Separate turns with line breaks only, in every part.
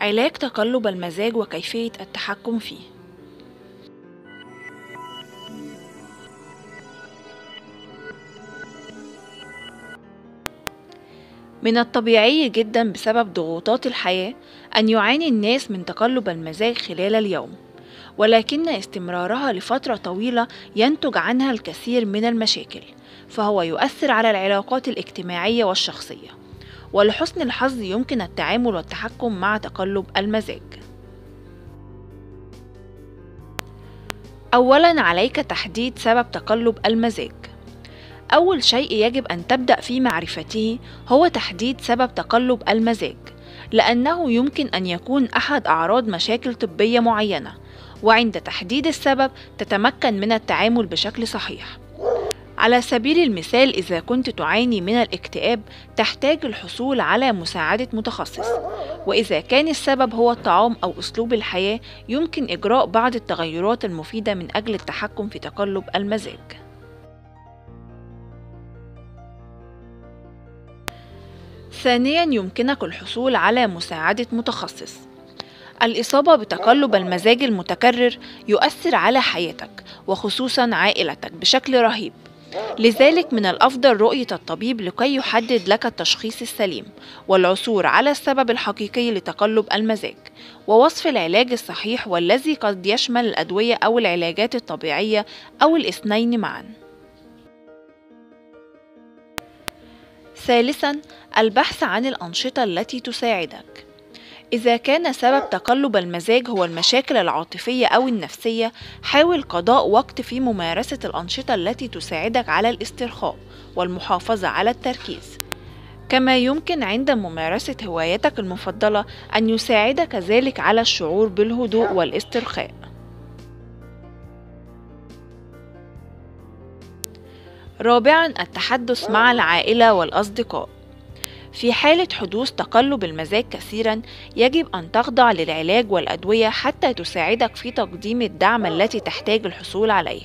علاج تقلب المزاج وكيفية التحكم فيه. من الطبيعي جدا بسبب ضغوطات الحياة أن يعاني الناس من تقلب المزاج خلال اليوم ولكن استمرارها لفترة طويلة ينتج عنها الكثير من المشاكل فهو يؤثر على العلاقات الاجتماعية والشخصية. ولحسن الحظ يمكن التعامل والتحكم مع تقلب المزاج. أولا عليك تحديد سبب تقلب المزاج. أول شيء يجب أن تبدأ في معرفته هو تحديد سبب تقلب المزاج لأنه يمكن أن يكون أحد أعراض مشاكل طبية معينة وعند تحديد السبب تتمكن من التعامل بشكل صحيح. على سبيل المثال إذا كنت تعاني من الاكتئاب تحتاج الحصول على مساعدة متخصص. وإذا كان السبب هو الطعام أو أسلوب الحياة يمكن إجراء بعض التغيرات المفيدة من أجل التحكم في تقلب المزاج. ثانيا يمكنك الحصول على مساعدة متخصص. الإصابة بتقلب المزاج المتكرر يؤثر على حياتك وخصوصا عائلتك بشكل رهيب. لذلك من الأفضل رؤية الطبيب لكي يحدد لك التشخيص السليم والعثور على السبب الحقيقي لتقلب المزاج ووصف العلاج الصحيح والذي قد يشمل الأدوية أو العلاجات الطبيعية أو الاثنين معا. ثالثا البحث عن الأنشطة التي تساعدك. إذا كان سبب تقلب المزاج هو المشاكل العاطفية أو النفسية حاول قضاء وقت في ممارسة الأنشطة التي تساعدك على الاسترخاء والمحافظة على التركيز. كما يمكن عند ممارسة هوايتك المفضلة أن يساعدك ذلك على الشعور بالهدوء والاسترخاء. رابعا التحدث مع العائلة والأصدقاء. في حالة حدوث تقلب المزاج كثيرا يجب أن تخضع للعلاج والأدوية حتى تساعدك في تقديم الدعم التي تحتاج الحصول عليه.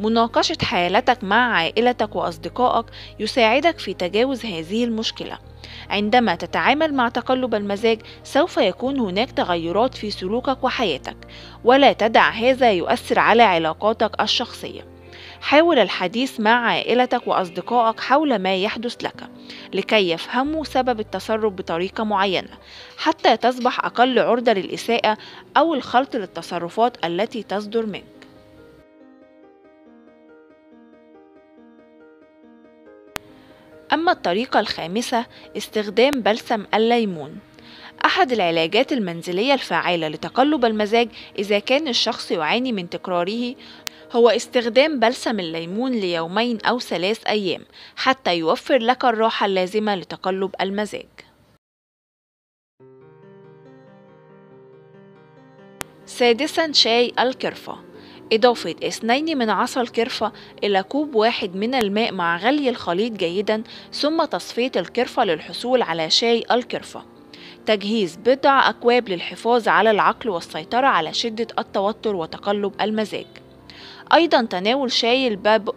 مناقشة حالتك مع عائلتك وأصدقائك يساعدك في تجاوز هذه المشكلة. عندما تتعامل مع تقلب المزاج سوف يكون هناك تغيرات في سلوكك وحياتك ولا تدع هذا يؤثر على علاقاتك الشخصية. حاول الحديث مع عائلتك وأصدقائك حول ما يحدث لك لكي يفهموا سبب التصرف بطريقة معينة حتى تصبح أقل عرضة للإساءة أو الخلط للتصرفات التي تصدر منك. أما الطريقة الخامسة استخدام بلسم الليمون. أحد العلاجات المنزلية الفعالة لتقلب المزاج إذا كان الشخص يعاني من تكراره هو استخدام بلسم الليمون ليومين أو ثلاث أيام حتى يوفر لك الراحة اللازمة لتقلب المزاج. سادسا شاي الكرفة. إضافة اثنين من عصا الكرفة إلى كوب واحد من الماء مع غلي الخليط جيدا ثم تصفية الكرفة للحصول على شاي الكرفة. تجهيز بضع أكواب للحفاظ على العقل والسيطرة على شدة التوتر وتقلب المزاج. أيضا تناول شاي الباب.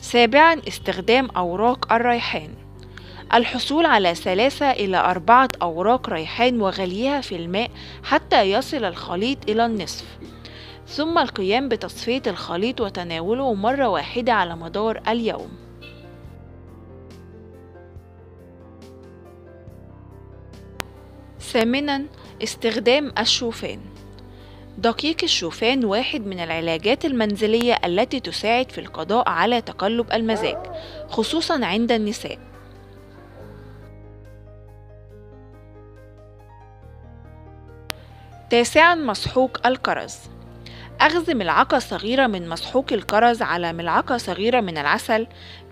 سابعا استخدام أوراق الريحان. الحصول على ثلاثة إلى أربعة أوراق ريحان وغليها في الماء حتى يصل الخليط إلى النصف. ثم القيام بتصفية الخليط وتناوله مرة واحدة على مدار اليوم. ثامنا استخدام الشوفان. دقيق الشوفان واحد من العلاجات المنزلية التي تساعد في القضاء على تقلب المزاج خصوصا عند النساء. تاسعا مسحوق الكرز. أخذ ملعقة صغيرة من مسحوق الكرز على ملعقة صغيرة من العسل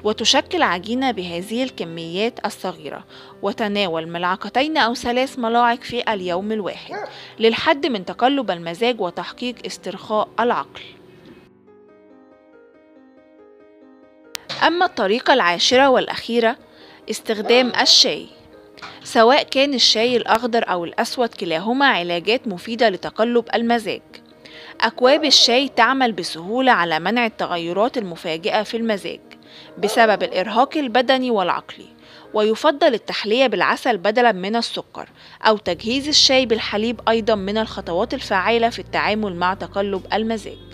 وتشكل عجينة بهذه الكميات الصغيرة وتناول ملعقتين أو ثلاث ملاعق في اليوم الواحد للحد من تقلب المزاج وتحقيق استرخاء العقل. أما الطريقة العاشرة والأخيرة استخدام الشاي. سواء كان الشاي الأخضر أو الأسود كلاهما علاجات مفيدة لتقلب المزاج. أكواب الشاي تعمل بسهولة على منع التغيرات المفاجئة في المزاج بسبب الإرهاق البدني والعقلي ويفضل التحلية بالعسل بدلا من السكر أو تجهيز الشاي بالحليب أيضا من الخطوات الفعالة في التعامل مع تقلب المزاج.